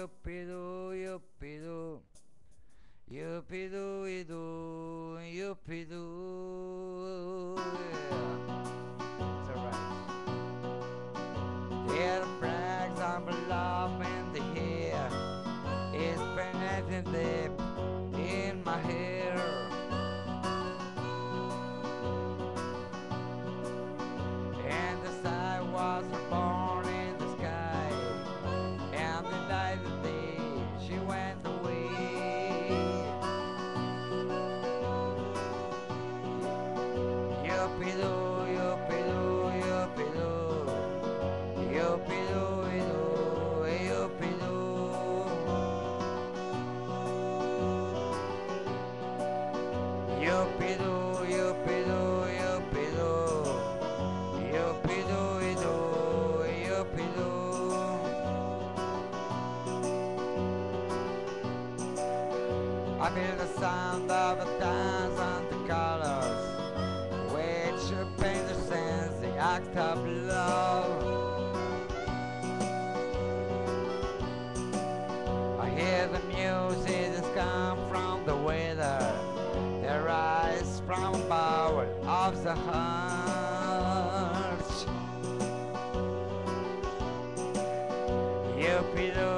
yuppie-doo, yuppie-doo. Yeah. It's. There brags on love in the hair. It's penetrating deep in my head. I feel the sound of a thousand colors, which paint the sense, the act of love. I hear the music that's come from the weather, the rise from power of the heart. Yuppie-doo, yuppie-doo,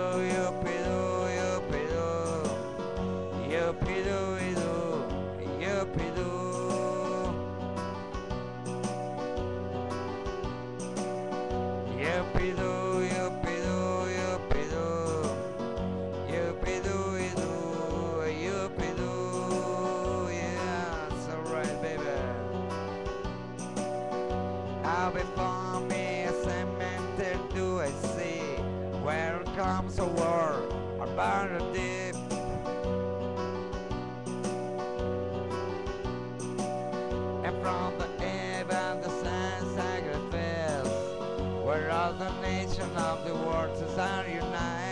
Before me a cemetery do I see Where comes a war or burn deep. And from the heaven the sun sacrifice Where all the nations of the world are unite